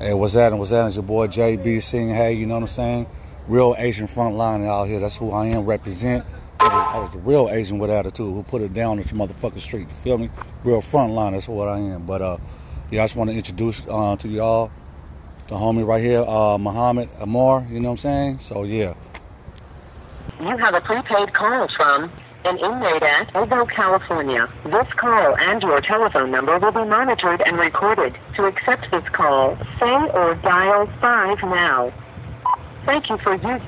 Hey, what's that? And what's that? It's your boy JB Sing Hey, you know what I'm saying? Real Asian frontline out here. That's who I am. Represent. I was, I was real Asian with attitude who put it down this motherfucking street. You feel me? Real frontline. That's what I am. But uh, yeah, I just want to introduce uh, to y'all the homie right here, uh, Muhammad Anwar. You know what I'm saying? So yeah. You have a prepaid call from an inmate at Obo, California. This call and your telephone number will be monitored and recorded. To accept this call, say or dial 5 now. Thank you for using.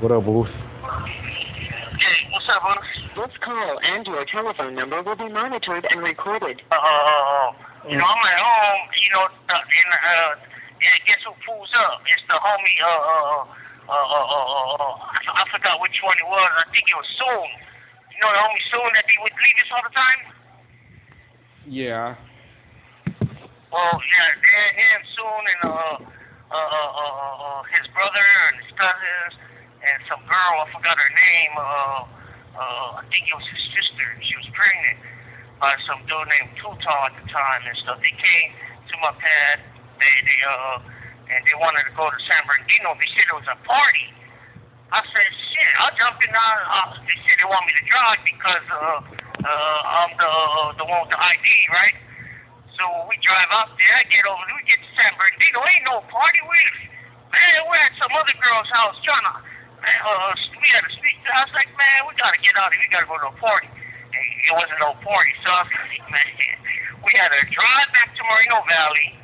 What up, Booth? Hey, what's up, bro? This call and your telephone number will be monitored and recorded. Uh, uh, uh, you know, I'm at home, you know, uh, and, uh, and guess who pulls up? It's the homie, uh, uh, uh, uh, uh, uh, uh I, I forgot which one it was. I think it was Soon. You know the homie Soon that be with Levis all the time? Yeah. Well, yeah, him, him Soon and, uh, uh, uh, uh, uh, his brother and his cousins and some girl, I forgot her name, uh, uh, I think it was his sister. She was pregnant by some dude named Tutal at the time and stuff. They came to my pad, they, they, uh, and they wanted to go to San Bernardino. They said it was a party. I said, shit, I'll jump in. Uh, uh, they said they want me to drive because, uh, uh, I'm the, uh, the one with the ID, right? So we drive out there, I get over, we get to San Bernardino, ain't no party. We, man, we're at some other girl's house trying to, man, uh, we had speak to, I was like, man, we gotta get out of here, we gotta go to a party. And it wasn't no party, so I was like, man, we had to drive back to Moreno Valley.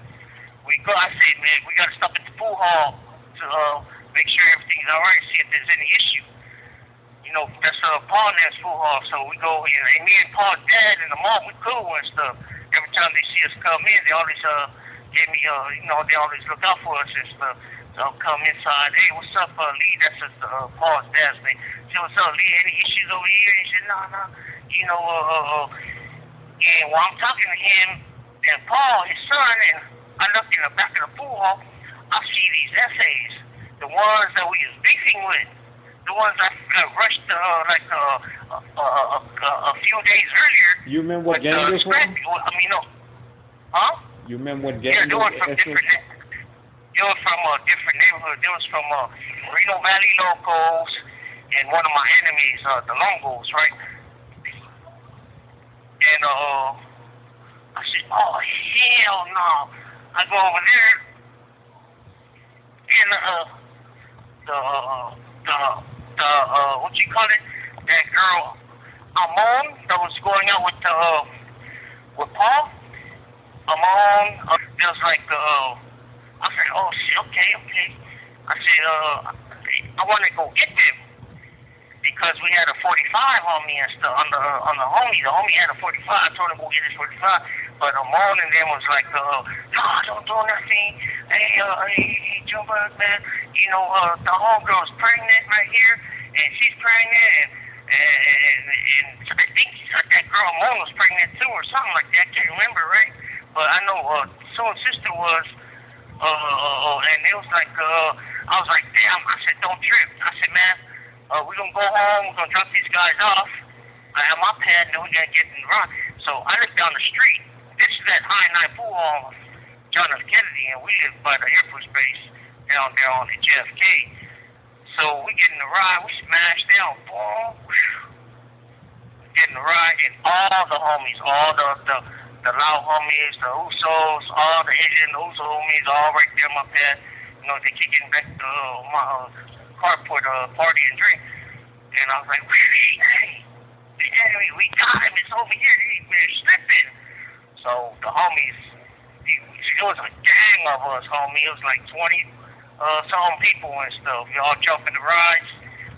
We go, I said, man, we gotta stop at the pool hall to, uh, make sure everything's alright, see if there's any issue. You know, that's, uh, Paul and that's pool hall, so we go, you know, and me and Paul's dad and the mom, we cool and stuff every time they see us come in, they always uh give me uh you know they always look out for us and stuff. So I'll come inside. Hey, what's up, uh, Lee? That's just uh, Paul's dad's name. Say, what's up, Lee? Any issues over here? And he said, no, no. You know, uh, uh, uh, and while I'm talking to him and Paul, his son, and I look in the back of the pool hall, I see these essays, the ones that we was beefing with, the ones I uh, rushed uh, like uh, uh, uh, uh, a few days earlier. You remember what with, gang uh, this was? I mean, no. Huh? You remember what Yeah, gang they this were from was? different. They were from a different neighborhood. They was from uh, Reno Valley locals and one of my enemies, uh, the Longos, right? And uh, I said, oh hell no! I go over there, and uh, the uh, the the uh, what you call it? That girl, Amon, that was going out with uh, with Paul. Amon, uh, there was like uh, I said, oh shit, okay, okay. I said, uh, I want to go get them because we had a 45 on me and stuff on the uh, on the homie. The homie had a 45. I told him go get his 45, but Amon and them was like, uh, no, don't do nothing. Hey, uh, hey, hey, Jumbo, man, you know, uh, the homegirl's pregnant right here, and she's pregnant, and and, and, I think that girl Amon was pregnant too, or something like that. I can't remember, right? But I know uh, someone's sister was. Uh, uh, and it was like, uh, I was like, damn. I said, don't trip. I said, man, uh, we're gonna go home. We're gonna drop these guys off. I have my pad, and we're gonna get in the run. So I live down the street. This is that high night pool hall, John F. Kennedy, and we live by the Air Force Base down there on the JFK. So we get in the ride. We smash down. Boom. Get in the ride, and all the homies, all the the the loud homies, the Usos, all the Asian Uso homies, all right there my pad. You know, they kicking back the uh, my uh, carport uh, party and drink. And I was like, hey, enemy, we got him. It's over here. He, we're slipping. So the homies, it, it was a gang of us, homie. It was like 20 uh, some people and stuff. We all jumping the rides.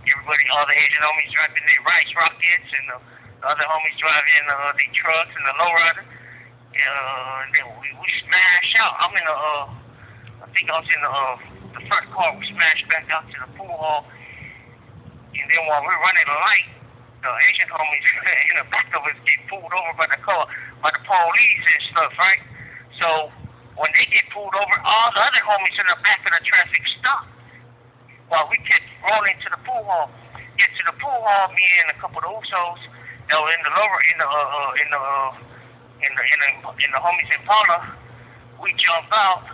Everybody, all the Asian homies driving their rice rockets, and the, the other homies driving uh, their trucks and the lowrider. Uh, and then we, we smash out. I'm in the, uh, I think I was in the, uh, the front car. We smashed back out to the pool hall. And then while we're running the light, the Asian homies in the back of us get pulled over by the car, by the police and stuff, right? So when they get pulled over, all the other homies in the back of the traffic stop while we kept rolling to the pool hall. Get to the pool hall, me and a couple of Usos that were in the lower, in the, uh, uh, in the, uh, in the, in the, in the homies Impala, we jump out.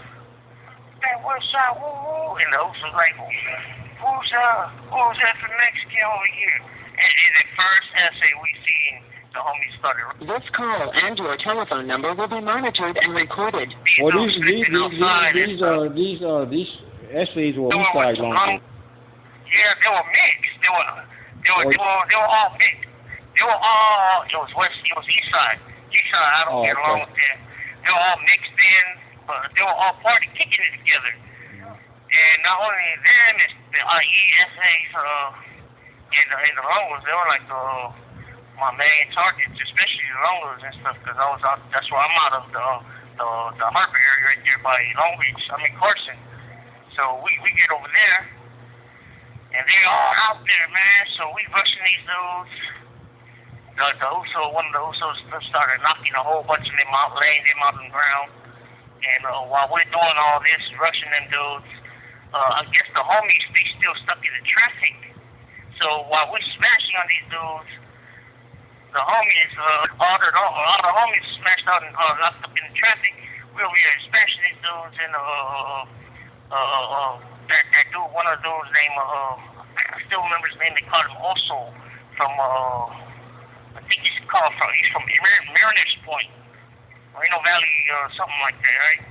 west side, woo woo. And the was like, who's uh, who's that from Mexican over here? And, and the first essay we seen, the homies started. This call and your telephone number will be monitored and recorded. These Well, dudes these these these outside these, these uh these uh these essays were They east side with long. Yeah, they were mixed. They were, they were, Oh, they were, they were all mixed. They were all. It was west. It was east side. East side. I don't Oh, get along okay. with them. They were all mixed in, but they were all party kicking it together. And not only them, it's the IE essays, uh, and the, and the Longos. They were like uh, my main targets, especially the Longos and stuff, because I was out. That's where I'm out of the the the harbor area right there by Long Beach. I mean Carson. So we we get over there, and they all out there, man. So we rushing these dudes. The the Uso, one of the Usos started knocking a whole bunch of them out, laying them out on the ground. And uh, while we're doing all this, rushing them dudes, uh, I guess the homies they still stuck in the traffic. So while we're smashing on these dudes, the homies, uh, all the all, all the homies smashed out and uh, locked up in the traffic. We over here smashing these dudes and uh, uh, uh, uh, that that dude, one of dudes named uh, I still remember his name. They called him also from uh, I think he's called from he's from Mar- Mariners Point, Reno Valley, uh, something like that, right?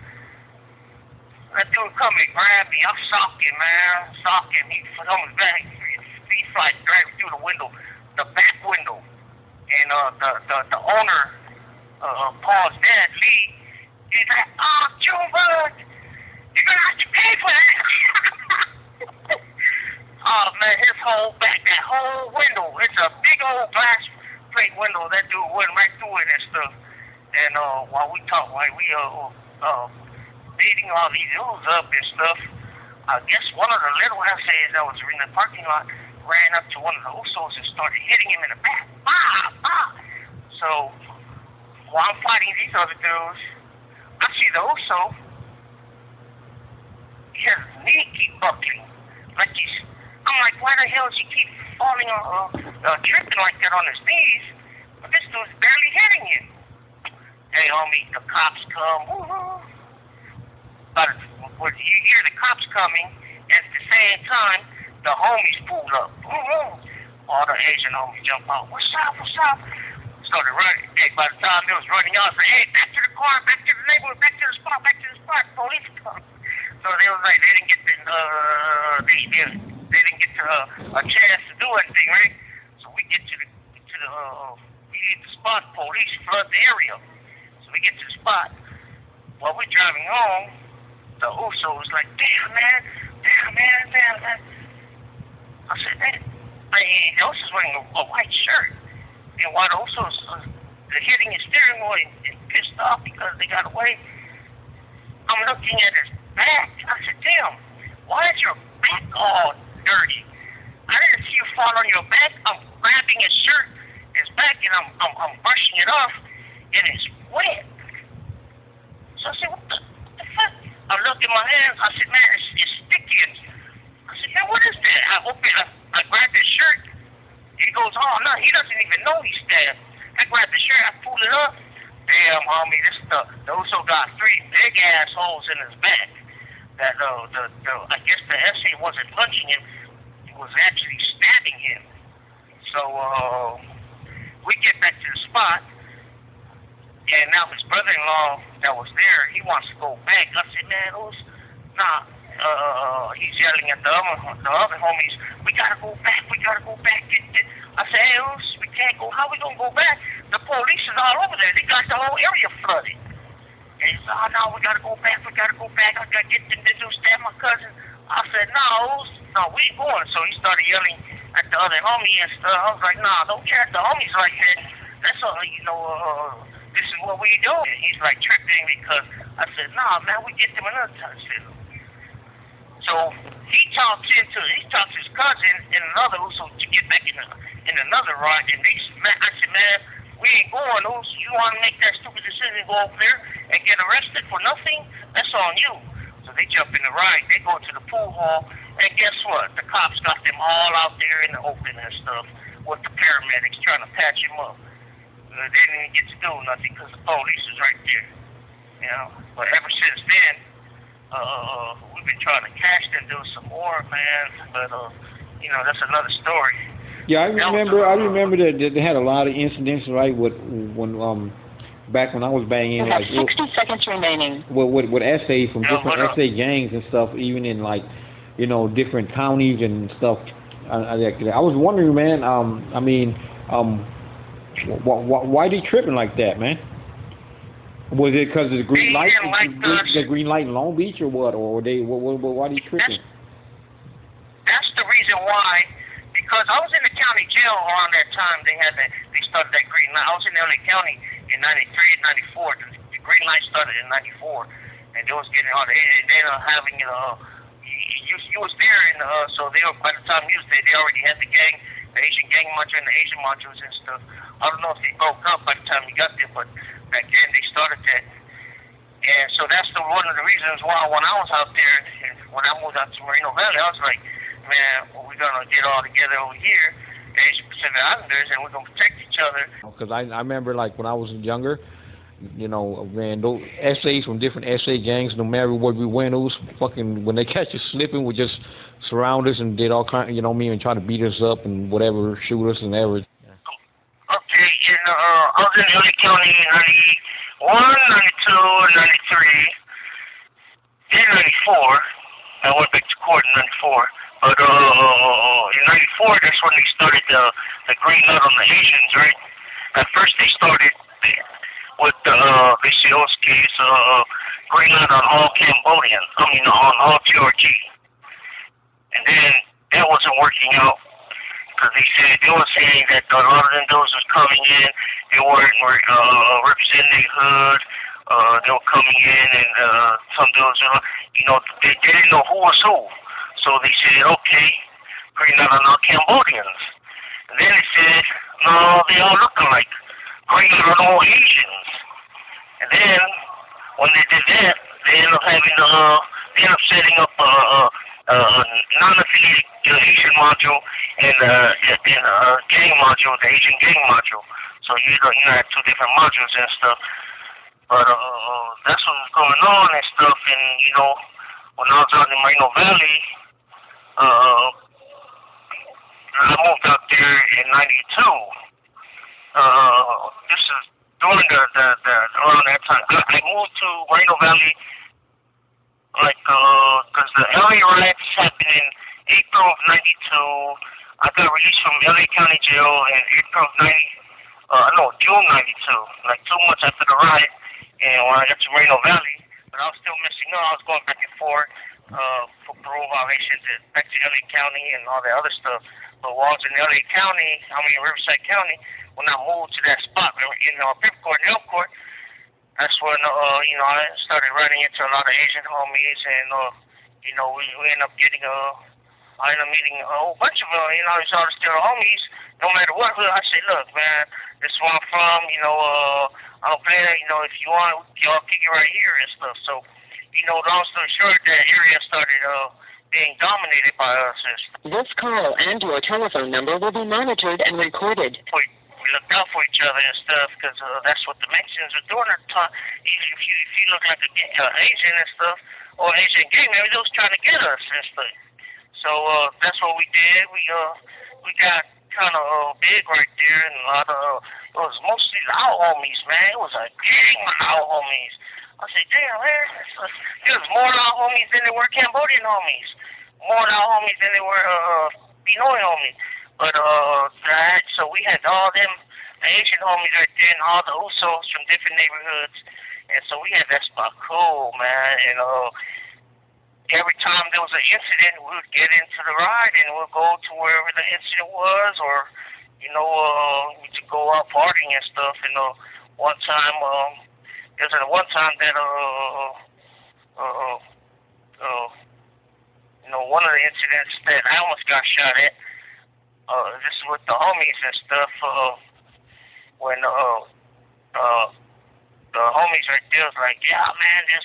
That dude come and grab me. I sock him, man. Sock him. He his back. He flies right through the window, the back window. And uh, the, the the owner, uh, Paul's dad, Lee, he's like, oh, Junebug, you're gonna have to pay for that. oh man, his whole back, that whole window, it's a big old glass plate window. That dude went right through it and stuff. And uh, while we talk, while we uh, uh, beating all these dudes up and stuff, I guess one of the little essays that was in the parking lot ran up to one of the Usos and started hitting him in the back. Bah, bah. So while I'm fighting these other dudes, I see the Uso. His knee keep buckling, like he's. I'm like, why the hell does he keep falling on, uh, uh, tripping like that on his knees? But this dude's barely hitting him. Hey, homie, the cops come. Woo-hoo. But you hear the cops coming, at the same time, the homies pulled up. All the Asian homies jump out. What's up? What's up? Started running. Hey, by the time they was running out, I said, hey, back to the car, back to the neighborhood, back to the spot, back to the spot. Police come. So they was like, they didn't get the, uh, they, they, they didn't get to, uh, a chance to do anything, right? So we get to the, to the, uh, we get the spot. Police flood the area. So we get to the spot. While we're driving home, the Uso was like, damn, man, damn, man, damn, man. I said, man, I mean, the Uso's wearing a, a white shirt. And while the Uso's uh, hitting his steering wheel and, and pissed off because they got away, I'm looking at his back. I said, damn, why is your back all dirty? I didn't see you fall on your back. I'm grabbing his shirt, his back, and I'm, I'm, I'm brushing it off, and it's wet. So I said, what the, what the fuck? I looked at my hands. I said, man, it's, it's sticky. And said, what is that? I open, I, I grabbed his shirt. He goes, oh, no, he doesn't even know he's stabbed. I grabbed the shirt, I pulled it up. Damn, homie, this the, the Uso got three big ass holes in his back. That uh, the, the, I guess the essay wasn't punching him, it was actually stabbing him. So, uh, we get back to the spot, and now his brother-in-law that was there, he wants to go back. I said, man, those, nah. Uh, he's yelling at the other, the other homies, we gotta go back, we gotta go back. Get, get. I said, Oos, we can't go. How we gonna go back? The police is all over there. They got the whole area flooded. And he said, oh, no, we gotta go back, we gotta go back. I gotta get them to do stab my cousin. I said, no, no, we ain't going. So he started yelling at the other homie and stuff. I was like, nah, don't care at the homies like that. That's all, you know, uh, this is what we do. And he's like tripping because I said, nah, man, we get them another time. I said, so he talks into he talks to his cousin and another Uso to get back in a, in another ride. And they man, I said, man, we ain't going. Uso, you want to make that stupid decision, go over there and get arrested for nothing? That's on you. So they jump in the ride. They go to the pool hall, and guess what? The cops got them all out there in the open and stuff with the paramedics trying to patch him up. Uh, they didn't even get to do nothing because the police is right there. You know. But ever since then, uh, we've been trying to catch them, do some more, man. But uh, you know, that's another story. Yeah, I That was, remember. I remember that, that they had a lot of incidents, right? With when um back when I was banging, You have like 60 seconds remaining. with with, with essays from Yeah, different essay gangs and stuff, even in like you know different counties and stuff. I, I, I was wondering, man. Um, I mean, um, wh- wh- why they tripping like that, man? Was it because of the green light, didn't like the, green- the green light in Long Beach, or what? Or they, what, what, what why they tripping? That's the reason why. Because I was in the county jail around that time. They had that. They started that green light. I was in LA County in '93 and '94. The, the green light started in '94, and they was getting all. And then uh, having you, you you was there, and uh, so they were by the time you was there, they already had the gang, the Asian gang macho and the Asian machos and stuff. I don't know if they broke up by the time you got there, but back then they started that. And so that's the one of the reasons why when I was out there, when I moved out to Moreno Valley, I was like, man, we're gonna get all together over here, Asian Pacific Islanders, and we're gonna protect each other. Because I, I remember like when I was younger, you know, man, those essays from different essay gangs, no matter what we went, it was fucking when they catch us slipping, would just surround us and did all kind, you know, me and try to beat us up and whatever, shoot us and everything. In uh, I was in LA County in '91, '92, '93, then '94. I went back to court in '94. But uh, in '94, that's when they started the the green light on the Asians, right? At first, they started with the uh, VCO's uh, green light on all Cambodian. I mean, on all TRG. And then that wasn't working out because they said they were saying that a lot of them dudes was coming in, they weren't uh, representing their hood. Uh, they were coming in, and uh, some dudes, uh, you know, they, they didn't know who was who. So they said, okay, light on all Cambodians. And then they said, no, they all look alike. Light on all Asians. And then when they did that, they ended up having the, uh, they ended up setting up a. Uh, uh, uh, non-affiliated uh, Asian module and uh, and uh, gang module, the Asian gang module. So you know, you have two different modules and stuff. But uh, uh, that's what's going on and stuff. And you know, when I was out in Moreno Valley, uh, I moved out there in '92. Uh, this is during the, the, the around that time. I, I moved to Moreno Valley like uh, the LA riots happened in April of '92. I got released from LA County Jail in April of '90. Uh, no, June '92. Like two months after the riot, and when I got to Moreno Valley, but I was still missing out. I was going back and forth uh, for parole violations at, back to LA County and all that other stuff. But while I was in LA County, I mean Riverside County, when I moved to that spot, you know, Pipcourt and Elmcourt, that's when uh you know I started running into a lot of Asian homies and uh you know we, we ended up getting uh I ended up meeting a whole bunch of uh you know it's all still homies no matter what hood I say look man this is where I'm from you know uh I don't play you know if you want y'all kick it right here and stuff so you know long story short that area started uh being dominated by us. This call and your telephone number will be monitored and recorded. we we looked out for each other and stuff because uh, that's what the Mexicans were doing. If you if you look like a uh, Asian and stuff or Asian gay, maybe they was trying to get us and stuff. So uh, that's what we did. We uh we got kind of uh, big right there, and a lot of uh, it was mostly Lao homies, man. It was a gang of Lao homies. I said, damn, man, uh, there was more Lao homies than there were Cambodian homies. More Lao homies than there were uh, Pinoy homies. But uh, that so we had all them Asian homies right there, and all the Usos from different neighborhoods, and so we had that spot cool, man. And uh, every time there was an incident, we would get into the ride and we'd go to wherever the incident was, or you know, uh, we would go out partying and stuff. And uh, one time, um, there was one time that uh, uh, uh, uh, you know, one of the incidents that I almost got shot at uh, this is with the homies and stuff. Uh, when uh, uh, the homies right there was like, yeah, man, a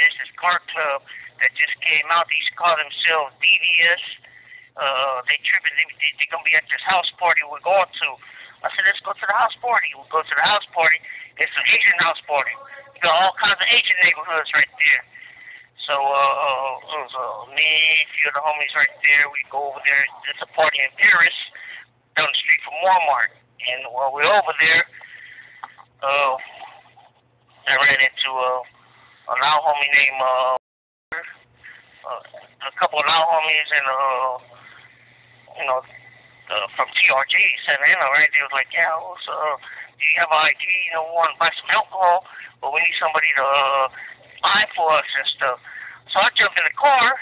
there's this car club that just came out. These call themselves DVS. Uh, they tripping. They, they, they gonna be at this house party we're going to. I said, let's go to the house party. We'll go to the house party. It's an Asian house party. You got all kinds of Asian neighborhoods right there. So uh, it was uh, me, a few of the homies right there. We go over there. It's a party in Perris, down the street from Walmart. And while we're over there, uh, I ran into uh, a now homie named uh, uh, a couple of now homies and uh, you know, uh, from TRG, Santa Ana, right? They was like, yeah, so, uh, do you have an ID? You know, we want to buy some alcohol, but we need somebody to uh, buy for us and stuff. So I jumped in the car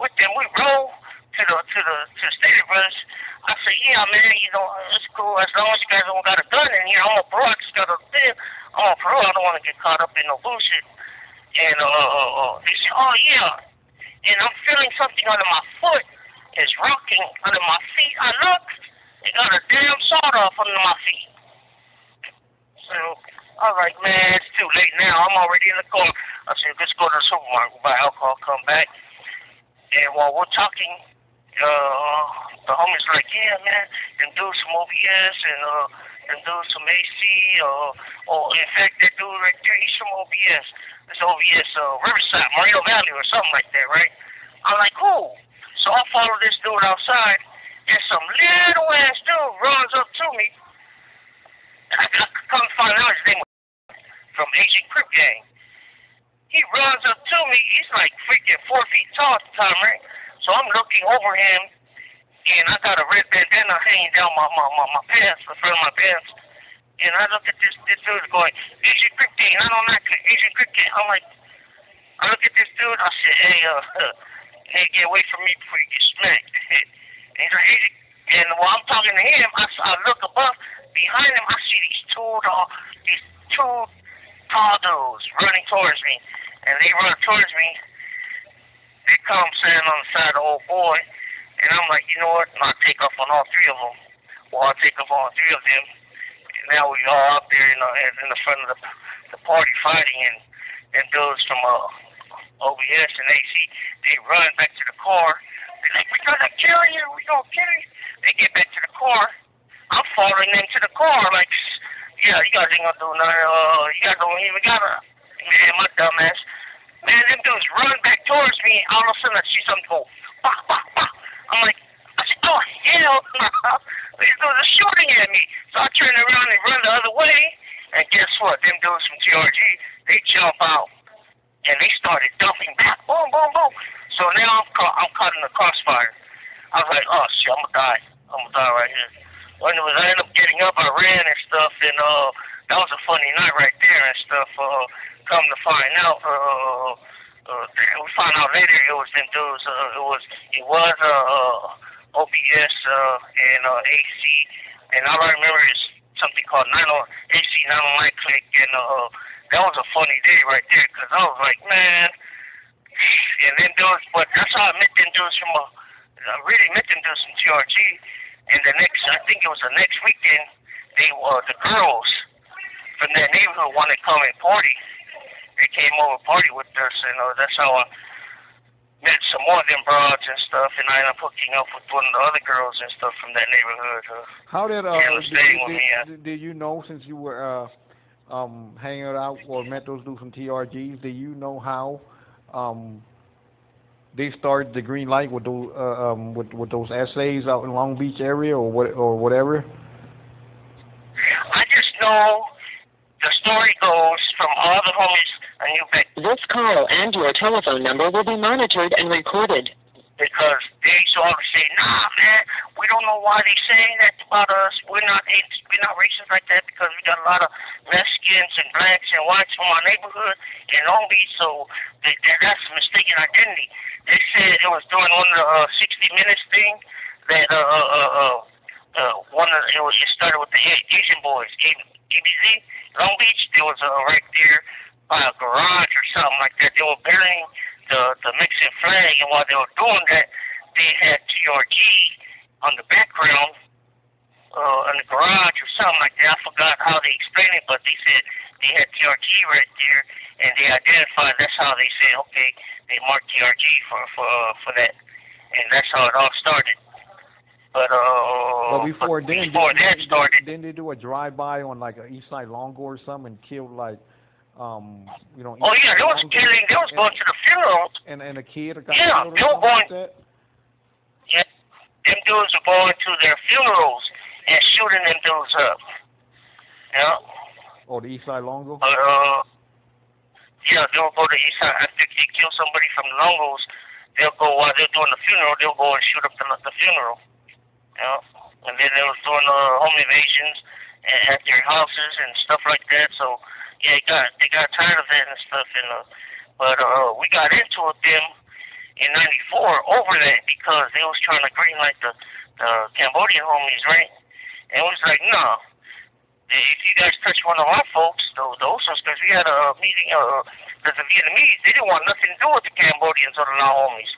with them. We roll to the to the to the Stater Brothers. I said, yeah, man, you know, it's cool as long as you guys don't got a gun in here. I'm a pro. I just got a thing. I'm a pro. I don't want to get caught up in no bullshit. And uh, uh, uh, they said, oh yeah. And I'm feeling something under my foot is rocking under my feet. I look, it got a damn sawed off under my feet. So was like, man, it's too late now. I'm already in the car. I said, let's go to the supermarket, buy alcohol, come back. And while we're talking, uh, the homie's like, yeah, man, them do some OBS and uh, them do some AC, or, or in fact, that he's from OBS. It's OBS, uh, Riverside, Moreno Valley, or something like that, right? I'm like, cool. So I follow this dude outside, and some little ass dude runs up to me. I, I come find out his name was from Asian Crip Gang. He runs up to me. He's like freaking four feet tall at the time, right? So I'm looking over him, and I got a red bandana hanging down my my my, my pants, the front of my pants. And I look at this this dude going Asian Gang. I don't like Asian Crip Gang. I'm like, I look at this dude. I said, hey, uh. Hey, get away from me before you get smacked. and he's like. And while I'm talking to him, I, I look above. Behind him, I see these two tall, these two tall dudes running towards me. And they run towards me. They come standing on the side of the old boy. And I'm like, you know what? I'll take off on all three of them. Well, I'll take off on all three of them. And now we all out there in the, in the front of the, the party fighting. And, and dudes from uh, OBS and AC, they run back to the car. They're like, we're gonna kill you, we're gonna kill you. They get back to the car. I'm following them to the car, like, yeah, you guys ain't gonna do nothing. Uh, you guys don't even gotta. Man, my dumbass. Man, them dudes run back towards me. All of a sudden, I see something go, bah, bah, bah. I'm like, I said, oh, hell no. These dudes are shooting at me. So I turn around and run the other way. And guess what? Them dudes from TRG, they jump out and they started dumping back, boom, boom, boom. So now I'm caught, I'm caught in the crossfire. I was like, oh shit, I'm gonna die. I'm gonna die right here. When it was, I ended up getting up, I ran and stuff, and uh, that was a funny night right there and stuff. Uh, come to find out, uh, uh, we found out later it was them dudes. Uh, it was it was uh, uh OBS uh, and uh, AC, and all I remember is something called 90 AC 909 click and uh that was a funny day right there because I was like, man. And then was, but that's how I met them dudes from a, I really met them dudes from TRG. And the next, I think it was the next weekend, they were the girls from that neighborhood wanted to come and party. They came over party with us, and uh, that's how I met some more of them broads and stuff. And I ended up hooking up with one of the other girls and stuff from that neighborhood. Uh, how did uh, did, did, did, did you know since you were uh um, hanging out or met those dudes from TRGs, do you know how um, they started the green light with those uh, um, with with those essays out in Long Beach area or what or whatever? I just know the story goes from all the homies I knew back. This call and your telephone number will be monitored and recorded because they to always say, "Nah, man, we don't know why they saying that about us. We're not we're not racist like that because we got a lot of Mexicans and blacks and whites from our neighborhood in Long Beach, so they, that, that's a mistaken identity." They said it was during one of the uh, 60 Minutes thing that uh uh uh, uh, uh one of it was it started with the Asian Boyz, ABZ, Long Beach. There was uh, right there by a garage or something like that. They were burying the the Mexican flag, and while they were doing that, they had TRG on the background, uh, in the garage or something like that. I forgot how they explained it, but they said they had TRG right there, and they identified. That's how they said, okay, they marked TRG for for uh, for that, and that's how it all started. But uh, but before but then, before that started, didn't they do a drive by on like a East Side Longo or something and killed like Um, you know. Oh yeah, they was killing. They was going to the funeral. And and a kid got Yeah, they were like going- that? Yeah, them dudes were going to their funerals and shooting them dudes up. Yeah. Or the East Side Longo? But uh, yeah, they'll go to East Side after they kill somebody from the Longos. They'll go while they're doing the funeral. They'll go and shoot up the, the funeral. Yeah, and then they was doing uh, home invasions at their houses and stuff like that. So yeah, they got they got tired of that and stuff. And uh, but uh, we got into it them in '94 over that because they was trying to green like the the Cambodian homies, right? And we was like, no. If you guys touch one of our folks, those those because we had a meeting, uh, because the Vietnamese, they didn't want nothing to do with the Cambodians or the Lao homies.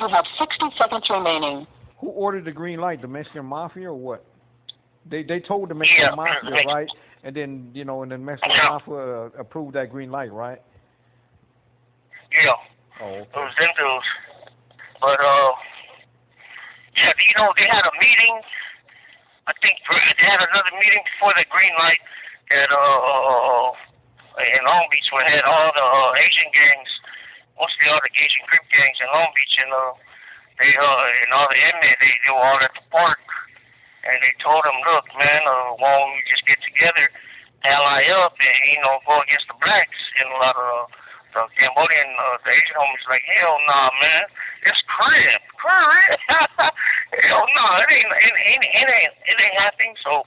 You have 60 seconds remaining. Who ordered the green light? The Mexican mafia or what? They they told the Mexican Yeah, mafia, right? And then you know, and then Mexican Yeah. mafia uh, approved that green light, right? Yeah, Oh, it was them dudes. But uh, yeah, you know, they had a meeting. I think they had another meeting before the green light at uh, uh, in Long Beach, where they had all the uh, Asian gangs, mostly all the Asian Crip gangs in Long Beach, and uh, they uh, and all the inmates, they, they were all at the park, and they told them, look, man, uh, why don't we just get together, ally up, and you know, go against the blacks, and a lot of the Cambodian, uh, the Asian homies like, hell nah, man, it's crib, crib, hell nah, it ain't, it ain't, it ain't, it ain't happening. So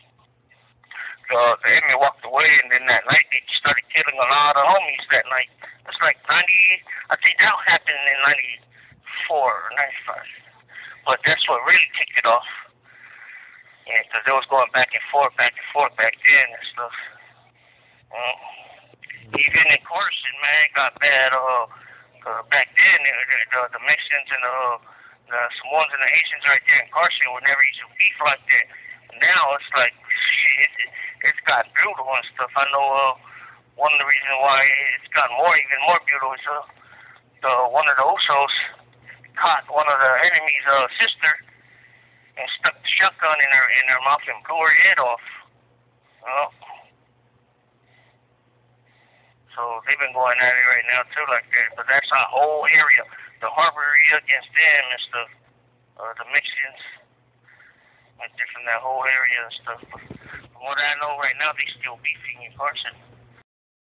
uh, the enemy walked away, and then that night they started killing a lot of homies that night. It's like ninety, I think that happened in ninety four or ninety five, but that's what really kicked it off. Yeah, because it was going back and forth, back and forth back then and stuff. Um, even in Carson, man, got bad. Uh, uh, back then, the, the, the Mexicans and the, uh, the Samoans and the Asians right there in Carson would never eat some beef like that. Now it's like shit. It, it's got brutal and stuff. I know uh, one of the reasons why it's gotten more, even more brutal is uh, the one of the Usos caught one of the enemy's uh, sister and stuck the shotgun in her in her mouth and blew her head off. Uh, so they've been going at it right now too, like that. But that's our whole area, the harbor area against them and stuff. Uh, the Mexicans, like different that whole area and stuff. But from what I know right now, they still beefing in Carson.